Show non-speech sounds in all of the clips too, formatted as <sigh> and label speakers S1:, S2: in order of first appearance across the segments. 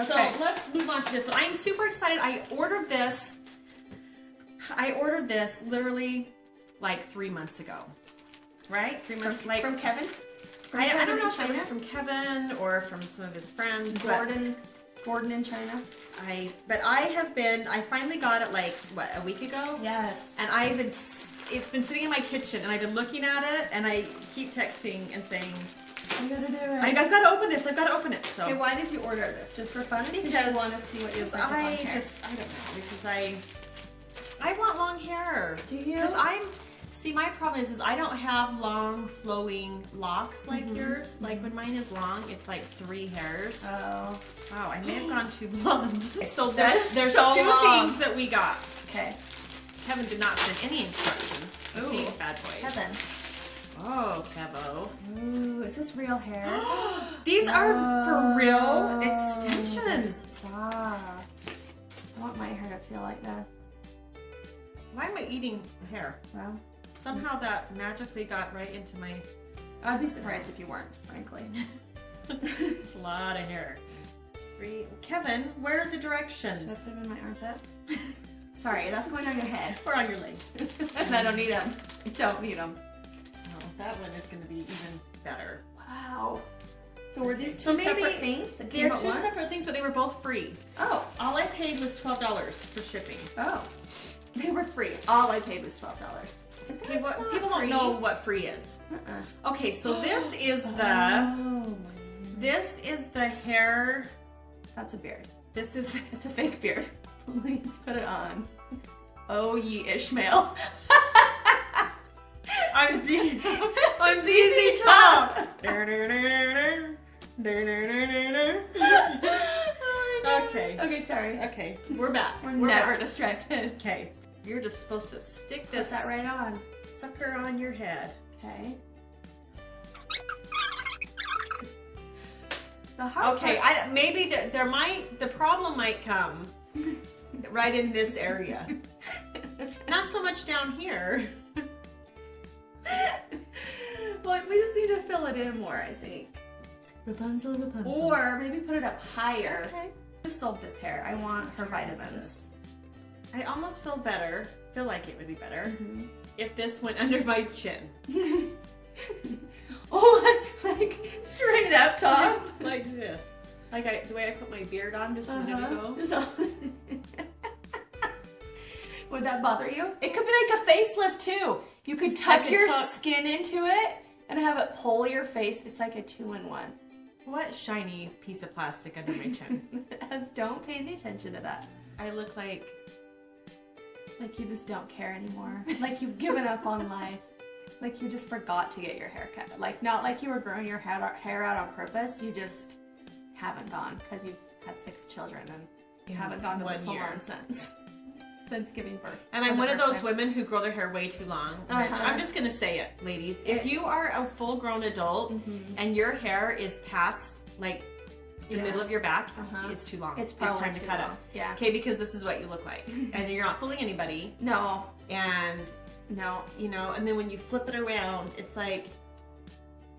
S1: Okay.
S2: so let's move on to this one. I'm super excited. I ordered this. I ordered this literally like three months ago. Right? Three months
S1: From,
S2: like
S1: from Kevin? From
S2: I, I
S1: Kevin
S2: don't know if it was from Kevin or from some of his friends.
S1: Gordon. Gordon in China?
S2: I but I have been I finally got it like what a week ago.
S1: Yes.
S2: And I've been it's been sitting in my kitchen and I've been looking at it and I keep texting and saying
S1: You gotta do it.
S2: I, I've got to open this. I've got to open it. So
S1: Okay, why did you order this? Just for fun? Because
S2: Because-
S1: you want to see what you look
S2: Because
S1: like
S2: I just I don't know because I I want long hair.
S1: Do you?
S2: Because I'm see my problem is is I don't have long flowing locks like
S1: Mhm.
S2: yours. Like when mine is long, it's like three hairs.
S1: Oh.
S2: wow, I may have <gasps> gone too blonde. So there's there's
S1: so
S2: two
S1: long.
S2: things that we got.
S1: Okay.
S2: Kevin did not send any instructions.
S1: Ooh.
S2: These bad boys.
S1: Kevin.
S2: Oh, Kevo.
S1: Ooh, is this real hair? <gasps>
S2: These are for real extensions.
S1: Soft. I want my hair to feel like that.
S2: Why am I eating hair?
S1: Well,
S2: Somehow that magically got right into my.
S1: I'd be surprised if you weren't, frankly. <laughs>
S2: it's a lot of hair. Three. Kevin, where are the directions?
S1: That's in my armpits. <laughs> Sorry, that's going on your head.
S2: Or on your legs. <laughs>
S1: I don't need them. Don't need them.
S2: That one is going to be even better.
S1: Wow. So were these two
S2: So
S1: separate things that
S2: They're two
S1: once?
S2: separate things, but they were both free.
S1: Oh,
S2: All I paid was twelve dollars for shipping.
S1: oh. They were free. All I paid was twelve dollars.
S2: Okay, what, people don't know what free is.
S1: Uh-uh.
S2: Okay, so this <gasps> is the
S1: Oh,
S2: this is the hair.
S1: that's a beard.
S2: This is <laughs>
S1: It's a fake beard. <laughs> Please put it on. Oh ye Ishmael. <laughs>
S2: I'm Z. <laughs> I'm
S1: ZZ Top. <laughs>
S2: Okay.
S1: Okay, sorry.
S2: Okay, we're back.
S1: We're,
S2: We're
S1: never
S2: back.
S1: distracted.
S2: Okay, you're just supposed to stick
S1: Put
S2: this
S1: that right on.
S2: sucker on your head.
S1: Okay. The hard
S2: Okay, I, maybe there, there might the problem might come <laughs> right in this area. Not so much down here. <laughs>
S1: well, we just need to fill it in more, I think.
S2: Rapunzel, Rapunzel.
S1: Or maybe put it up higher.
S2: okay.
S1: I sold this hair. I want her vitamins.
S2: I almost feel better. Feel like it would be better
S1: Mhm.
S2: if this went <laughs> under my chin, <laughs>
S1: oh, like straight up top.
S2: like this. Like I, the way I put my beard on just a minute
S1: Uh-huh.
S2: ago.
S1: Would that bother you? It could be like a facelift too. You could tuck
S2: could
S1: your
S2: tuck-
S1: skin into it and have it pull your face. It's like a two-in-one.
S2: What shiny piece of plastic under my chin? <laughs>
S1: Don't pay any attention to that.
S2: I look like
S1: Like you just don't care anymore. Like you've given up on life. Like you just forgot to get your hair cut. Like not like you were growing your hair out, on purpose. You just haven't gone because you've had six children and you haven't gone to the salon
S2: year.
S1: since <laughs> since giving birth.
S2: And I'm one of those
S1: time.
S2: women who grow their hair way too long. Which
S1: Uh-huh.
S2: I'm just gonna say it, ladies. If you are a full grown adult
S1: Mhm.
S2: and your hair is past like the
S1: Yeah.
S2: middle of your back,
S1: Uh-huh.
S2: it's too long.
S1: It's probably
S2: time to cut
S1: long.
S2: it.
S1: Yeah.
S2: Okay, because this is what you look like. <laughs> and you're not fooling anybody.
S1: No.
S2: And
S1: No.
S2: you know, and then when you flip it around, it's like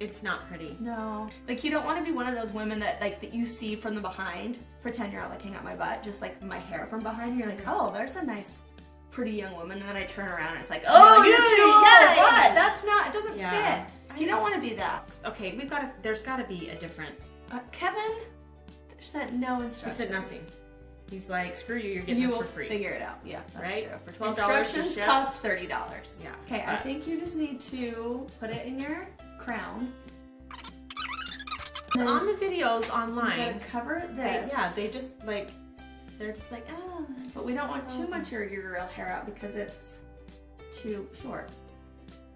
S2: it's not pretty.
S1: No. Like you don't want to be one of those women that like that you see from the behind. Pretend you're looking at my butt, just like my hair from behind. You're like, oh, there's a nice, pretty young woman, and then I turn around and it's like, oh, you're
S2: yeah,
S1: too old. What? That's not. It doesn't
S2: Yeah.
S1: fit. You don't want to be that.
S2: Okay, we've got to there's gotta be a different
S1: Uh, Kevin sent no
S2: he
S1: instructions.
S2: said nothing. He's like, screw you, you're getting
S1: You
S2: this for free.
S1: figure it out. Yeah, that's
S2: Right?
S1: true.
S2: For $12 to
S1: Instructions cost thirty dollars.
S2: Yeah,
S1: Okay, I think you just need to put it in your crown.
S2: on the videos
S1: You
S2: online.
S1: gotta cover
S2: They,
S1: this.
S2: yeah, they just like they're just like oh.
S1: But we don't want too much of your real hair out because it's too short.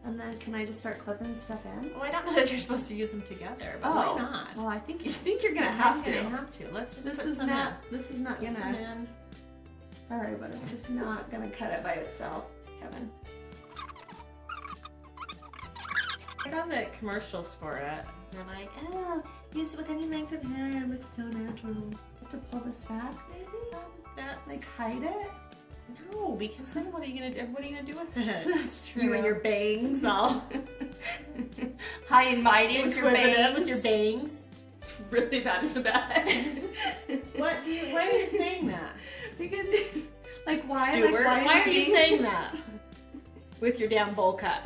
S1: And then can I just start clipping stuff in?
S2: Well, I don't know that you're supposed to use them together, but
S1: Oh.
S2: why not?
S1: Well, I think <laughs> you think you're gonna have
S2: gonna
S1: to.
S2: have to. Let's just
S1: This is not. This is not.
S2: Put
S1: gonna.
S2: in.
S1: Sorry, but it's just not gonna cut it by itself, Kevin.
S2: I got the commercials for it. They're like, oh, use it with any length of hair. It looks so natural.
S1: Have to pull this back, maybe.
S2: That's
S1: Like hide it.
S2: No, because then what are you gonna do? What are you gonna do with it? <laughs>
S1: That's true. <laughs>
S2: You and your bangs all <laughs>
S1: high and mighty with your bangs.
S2: with your bangs.
S1: It's really bad in the back.
S2: What Why
S1: Because he's like, why?
S2: Stuart,
S1: like,
S2: why,
S1: why,
S2: are you saying that? With your damn bowl cut.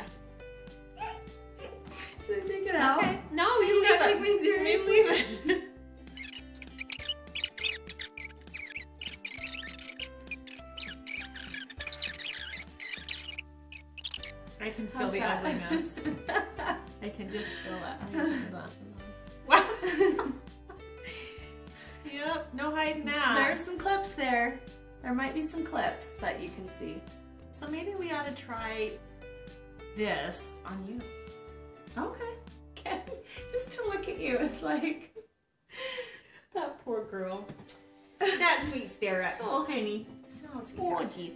S1: Did I take it out?
S2: Okay. No,
S1: You
S2: you leave
S1: take
S2: it.
S1: me seriously.
S2: Leave it. I can feel
S1: How's
S2: the
S1: that?
S2: ugliness. <laughs> I can just feel it. I'm gonna put glasses on. Wow. yep, no hiding that.
S1: There's some clips there. There might be some clips that you can see.
S2: So maybe we ought to try this on you.
S1: Okay. Okay. <laughs> Just to look at you it's like, <laughs>
S2: That poor girl. That sweet stare at
S1: oh, honey.
S2: Oh, sweet
S1: Oh, jeez.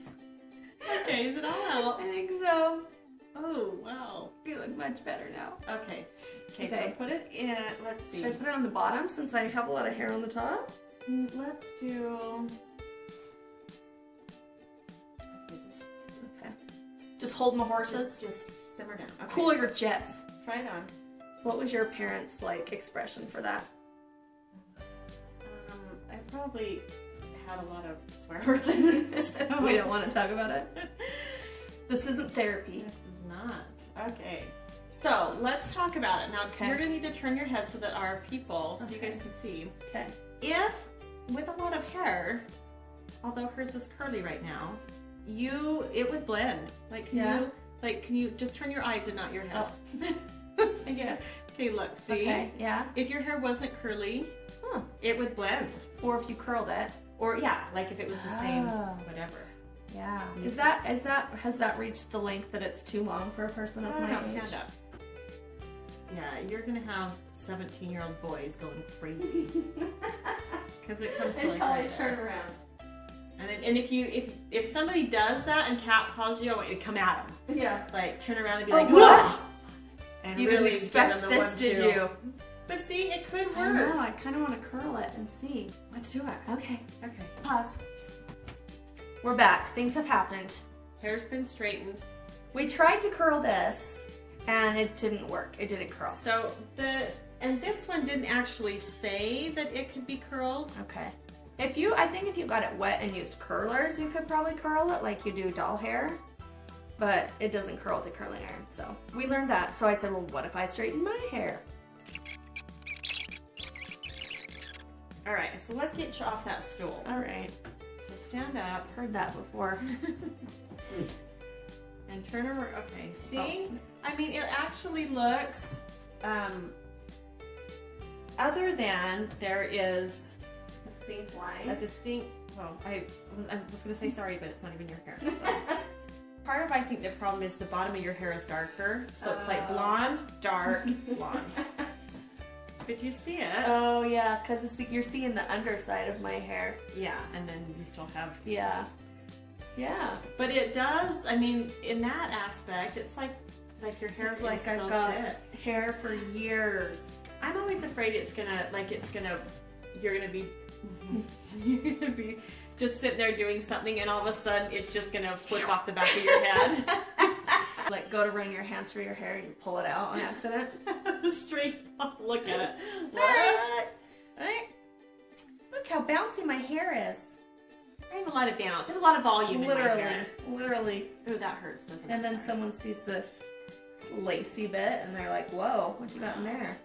S2: Okay, is it all out?
S1: I think so.
S2: Oh, wow.
S1: You look much better now.
S2: Okay. Okay,
S1: Okay.
S2: so put it in. Let's see.
S1: Should I put it on the bottom since I have a lot of hair on the top?
S2: Mm, Let's do. Okay, just,
S1: Okay. Just hold my horses.
S2: just, just simmer down. Okay.
S1: Cool your jets.
S2: Try it on.
S1: What was your parents' like expression for that?
S2: Um, I probably had a lot of swear words in <laughs> it. <laughs> So
S1: we don't want to talk about it. <laughs> This isn't therapy.
S2: This is not. Okay. So let's talk about it. Now
S1: Okay.
S2: you're gonna need to turn your head so that our people, so you guys can see.
S1: Okay.
S2: If with a lot of hair, although hers is curly right now, you it would blend. Like can
S1: Yeah.
S2: you like can you just turn your eyes and not your head?
S1: Oh. <laughs> yeah.
S2: Okay, look, see?
S1: Okay. Yeah.
S2: If your hair wasn't curly,
S1: Huh.
S2: it would blend.
S1: Or if you curled it.
S2: Or yeah, like if it was the same
S1: Oh.
S2: whatever.
S1: Yeah. Is that is that has that reached the length that it's too long for a person of my
S2: no,
S1: age?
S2: stand up. Yeah, you're gonna have 17 year old boys going crazy. <laughs> Because it comes to like
S1: Until I
S2: right
S1: turn
S2: there.
S1: around.
S2: And, then- and if you if if somebody does that and Cat calls you, I want you to come at him.
S1: Yeah.
S2: Like turn around and be
S1: Oh,
S2: like,
S1: what?
S2: And
S1: You
S2: really
S1: didn't
S2: give
S1: expect
S2: them the
S1: this,
S2: one,
S1: did
S2: two.
S1: you?
S2: But see, it could
S1: I know. I kind of want to curl it and see.
S2: Let's do it.
S1: Okay.
S2: Okay.
S1: Pause. We're back. Things have happened.
S2: Hair's been straightened.
S1: We tried to curl this, and it didn't work. It didn't curl.
S2: So the and this one didn't actually say that it could be curled.
S1: Okay. If you, I think if you got it wet and used curlers, you could probably curl it like you do doll hair. But it doesn't curl with a curling iron. So we learned that. So I said, well, what if I straighten my hair?
S2: All right, so let's get you off that stool.
S1: All right.
S2: So stand up
S1: Heard that before. <laughs>
S2: and turn around. Okay, see?
S1: Oh.
S2: I mean, it actually looks. Um, other than there is
S1: Distinct line.
S2: a distinct. Well, I was, I was gonna say sorry, but it's not even your hair. so. <laughs> Part of I think the problem is the bottom of your hair is darker, so it's like
S1: Oh.
S2: blonde, dark, <laughs> blonde. But you see it,
S1: Oh yeah, because you're seeing the underside of my hair.
S2: yeah, and then you still have.
S1: Yeah. Yeah.
S2: But it does. I mean, in that aspect, it's like like your hair
S1: It's like
S2: so
S1: I've got
S2: thick.
S1: hair for years.
S2: I'm always afraid it's gonna like it's gonna you're gonna be <laughs> you're gonna be just sitting there doing something and all of a sudden it's just gonna flip off the back of your head. <laughs>
S1: Like go to run your hands through your hair and you pull it out on accident. <laughs>
S2: Straight up, look at it. What?
S1: Right? Look how bouncy my hair is.
S2: I have a lot of bounce. There's a lot of volume in my
S1: literally,
S2: hair.
S1: literally.
S2: Ooh, that hurts, doesn't it?
S1: And then
S2: Sorry.
S1: someone sees this lacy bit and they're like, "Whoa, what you got in there?"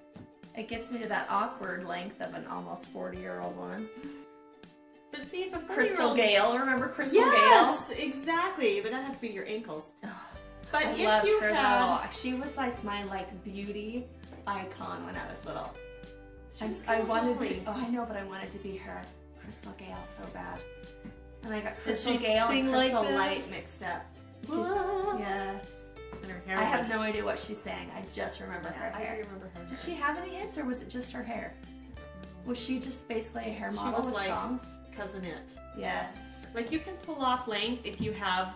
S1: It gets me to that awkward length of an almost forty-year-old woman.
S2: But see if a
S1: Crystal Gale, remember Crystal Gale?
S2: Yes, exactly. But that had to be your ankles. But
S1: I
S2: if
S1: loved
S2: you
S1: her
S2: had,
S1: though. She was like my like beauty icon when I was little.
S2: She
S1: I,
S2: was
S1: I wanted to. Oh, I know, but I wanted to be her. Crystal Gale so bad. And I got Crystal
S2: she
S1: Gale and
S2: sing like
S1: Crystal? Light mixed up. Yes.
S2: And her hair
S1: I have no idea what she's saying. I just remember her
S2: I do remember her.
S1: Did
S2: hair.
S1: she have any hits or was it just her hair? Was she just basically a hair
S2: She
S1: model
S2: was
S1: with
S2: like-
S1: songs?
S2: Cousin Itt?
S1: Yes.
S2: Like you can pull off length if you have,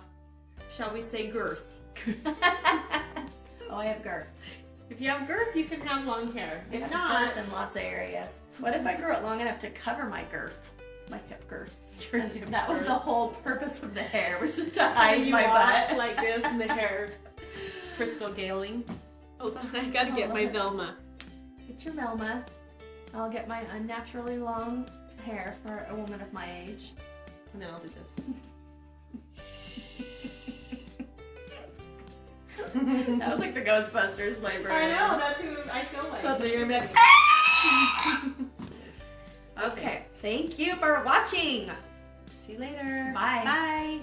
S2: shall we say, girth. <laughs>
S1: oh, I have girth.
S2: If you have girth, you can have long hair.
S1: I
S2: If
S1: have
S2: not,
S1: in lots of areas. What if I grew it long enough to cover my girth? My hip girth.
S2: Hip
S1: that was the whole purpose of the hair, was just to hide my butt.
S2: like this and the hair <laughs> crystal galing. Hold on, I gotta get my Velma.
S1: Get your Velma. I'll get my unnaturally long hair for a woman of my age.
S2: and then I'll do this. <laughs>
S1: That was like the Ghostbusters labor.
S2: I know, that's who I feel like.
S1: Suddenly you're gonna be like, <laughs> ah! <laughs> okay. Thank you for watching.
S2: See you later.
S1: Bye.
S2: Bye.